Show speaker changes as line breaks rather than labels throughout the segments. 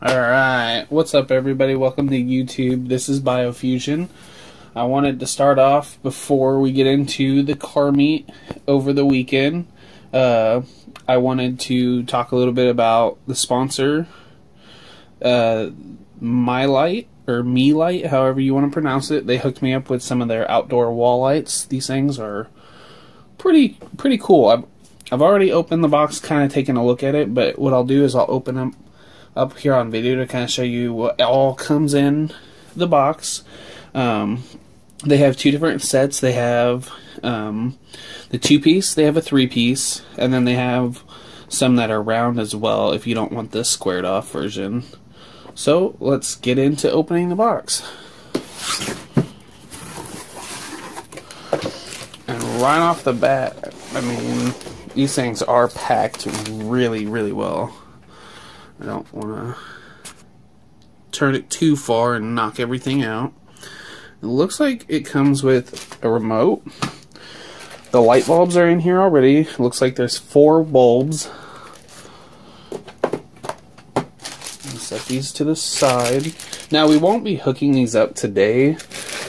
Alright, what's up everybody? Welcome to YouTube. This is Biofuzion. I wanted to start off before we get into the car meet over the weekend. Uh, I wanted to talk a little bit about the sponsor, uh, My Light or Me Light, however you want to pronounce it. They hooked me up with some of their outdoor wall lights. These things are pretty pretty cool. I've I've already opened the box, kind of taken a look at it, but what I'll do is I'll open them up here on video to kind of show you what all comes in the box. Um, they have two different sets. They have um, the two piece, they have a three piece, and then they have some that are round as well if you don't want the squared off version. So let's get into opening the box. And right off the bat, I mean, these things are packed really, really well. I don't want to turn it too far and knock everything out. It looks like it comes with a remote. The light bulbs are in here already. It looks like there's four bulbs. Set these to the side. Now we won't be hooking these up today,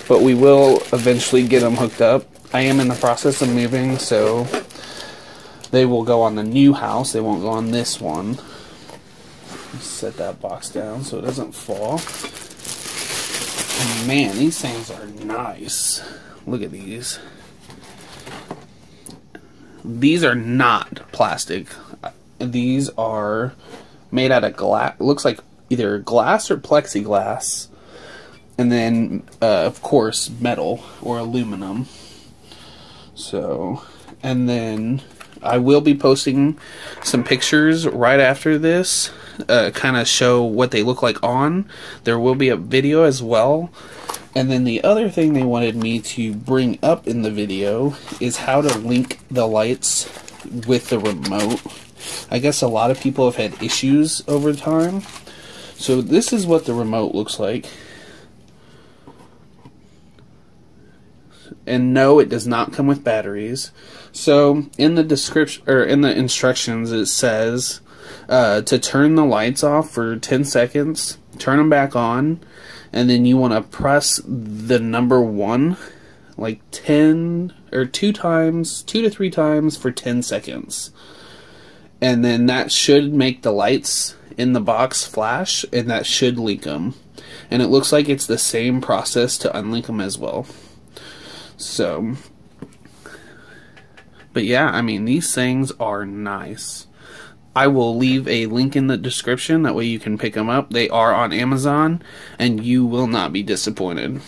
but we will eventually get them hooked up. I am in the process of moving, so they will go on the new house. They won't go on this one. Set that box down so it doesn't fall. man, these things are nice. Look at these. These are not plastic. These are made out of glass. Looks like either glass or plexiglass. And then, uh, of course, metal or aluminum. So, and then I will be posting some pictures right after this, uh, kind of show what they look like on. There will be a video as well. And then the other thing they wanted me to bring up in the video is how to link the lights with the remote. I guess a lot of people have had issues over time. So this is what the remote looks like. and no, it does not come with batteries. So in the description or in the instructions, it says uh, to turn the lights off for 10 seconds, turn them back on, and then you want to press the number one like 10 or two times, two to three times for 10 seconds. And then that should make the lights in the box flash, and that should link them. And it looks like it's the same process to unlink them as well. So, but yeah, I mean, these things are nice. I will leave a link in the description. That way you can pick them up. They are on Amazon, and you will not be disappointed.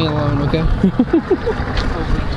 Me alone, okay?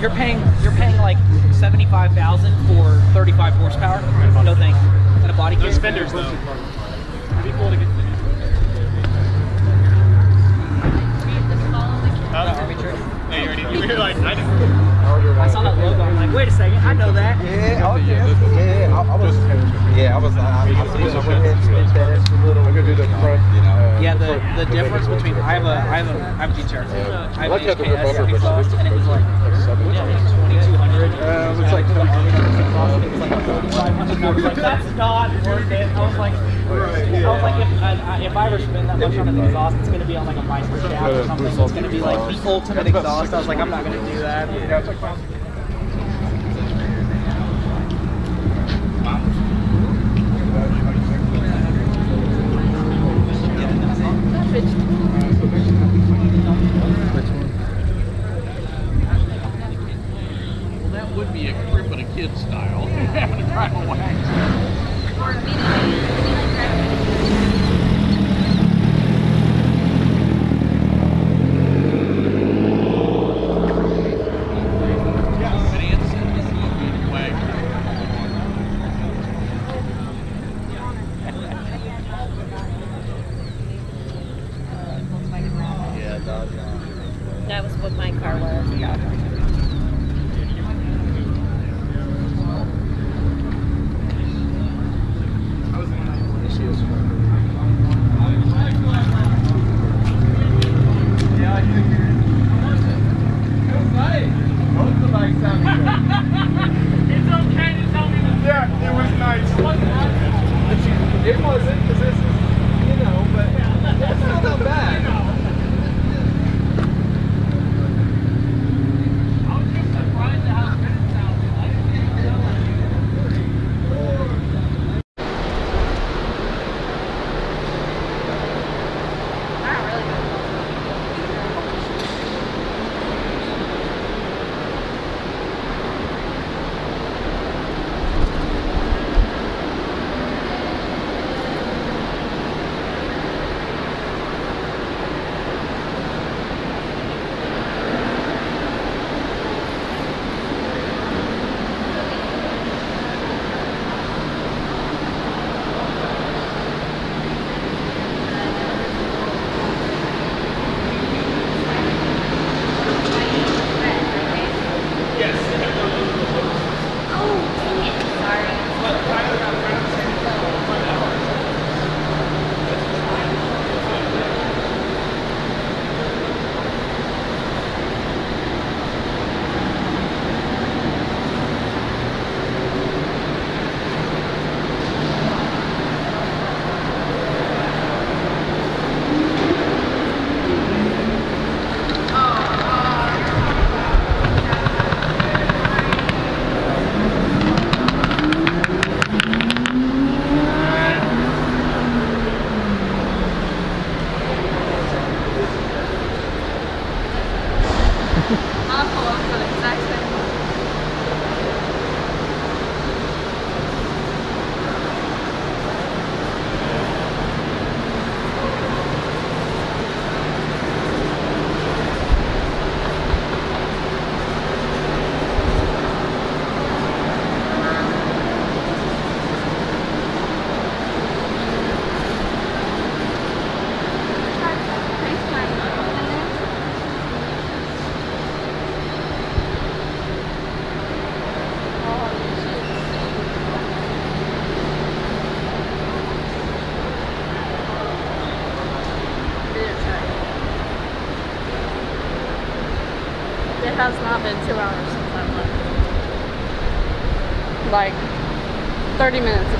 You're paying, you're paying like 75,000 for 35 horsepower. No thank you. And a body kit.
Those fenders though. It'd be cool to get. Yeah, you already. You were like, I didn't.
I saw that logo. I'm like, wait a second, I know that.
Yeah, I was, yeah, yeah, I, I was, yeah, I was, I, I, I, I went ahead and spent that extra little.
I'm gonna do the front. Uh,
Yeah, the,
front-
the difference
front
between
engine.
I have a I have a I have a GTR. I
I
have
like
an
how the rear
HKS
bumper, but it's
and it was like
seven.
yeah, it was 2200.
Uh, it's like
the Army doesn't it was like 3500. I was like, that's not worth it. I was like, I was like, if I, if I ever spend that much on an exhaust, it's gonna be on like a Viper shaft or something. It's gonna be like the ultimate exhaust. I was like, I'm not gonna do that.
Yeah, Like
30 minutes.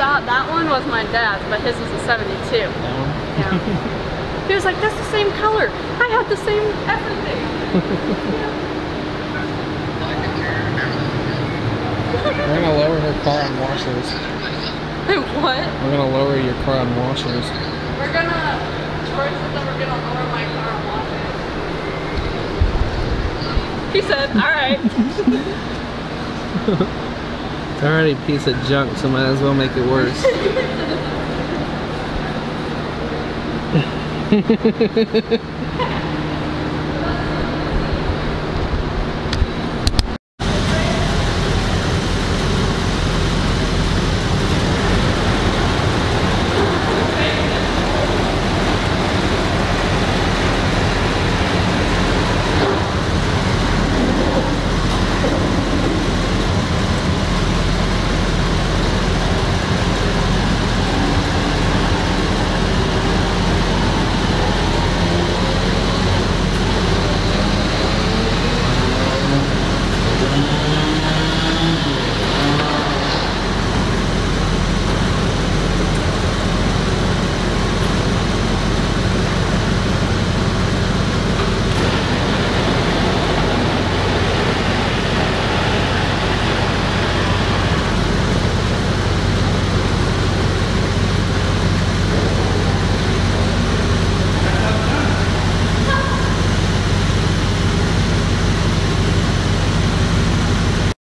Out that one was my dad's, but his was a 72.
That one.
Yeah. he was like, that's the same color. I have the same everything.
We're gonna lower her car on washers.
what?
We're gonna lower your car on washers.
We're gonna, George said that we're gonna lower my car and wash it. He said, alright.
It's already a piece of junk, so might as well make it worse.